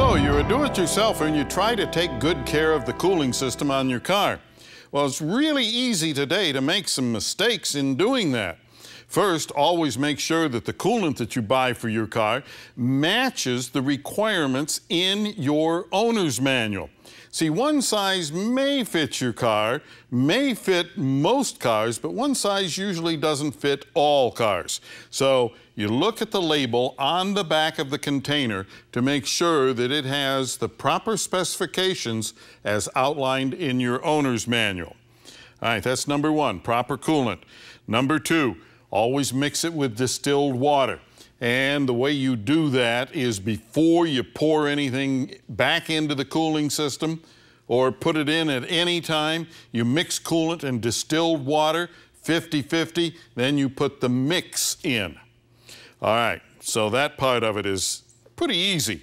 So you're a do-it-yourselfer and you try to take good care of the cooling system on your car. Well, it's really easy today to make some mistakes in doing that. First, always make sure that the coolant that you buy for your car matches the requirements in your owner's manual. See, one size may fit your car, may fit most cars, but one size usually doesn't fit all cars. So you look at the label on the back of the container to make sure that it has the proper specifications as outlined in your owner's manual. All right, that's number one, proper coolant. Number two, always mix it with distilled water. And the way you do that is before you pour anything back into the cooling system or put it in at any time, you mix coolant and distilled water 50-50, then you put the mix in. All right, so that part of it is pretty easy.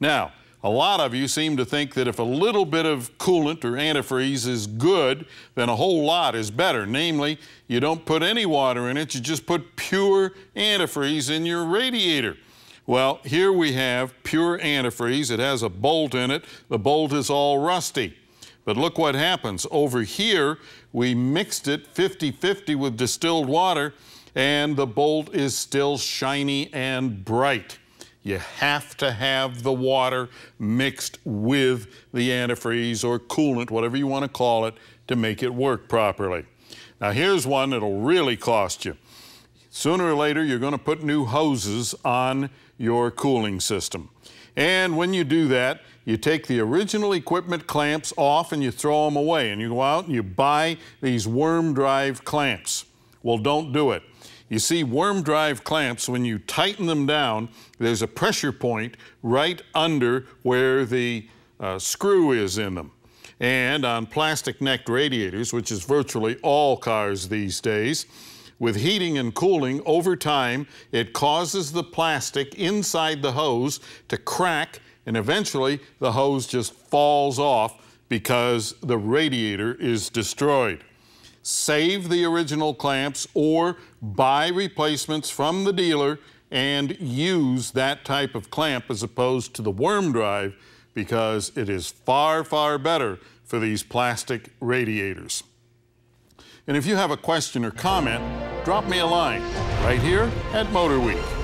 Now, a lot of you seem to think that if a little bit of coolant or antifreeze is good, then a whole lot is better. Namely, you don't put any water in it, you just put pure antifreeze in your radiator. Well, here we have pure antifreeze. It has a bolt in it. The bolt is all rusty. But look what happens. Over here, we mixed it 50-50 with distilled water, and the bolt is still shiny and bright. You have to have the water mixed with the antifreeze or coolant, whatever you want to call it, to make it work properly. Now here's one that'll really cost you. Sooner or later, you're going to put new hoses on your cooling system. And when you do that, you take the original equipment clamps off and you throw them away. And you go out and you buy these worm drive clamps. Well, don't do it. You see worm drive clamps, when you tighten them down, there's a pressure point right under where the uh, screw is in them. And on plastic necked radiators, which is virtually all cars these days, with heating and cooling over time, it causes the plastic inside the hose to crack and eventually the hose just falls off because the radiator is destroyed save the original clamps or buy replacements from the dealer and use that type of clamp as opposed to the worm drive because it is far, far better for these plastic radiators. And if you have a question or comment, drop me a line right here at MotorWeek.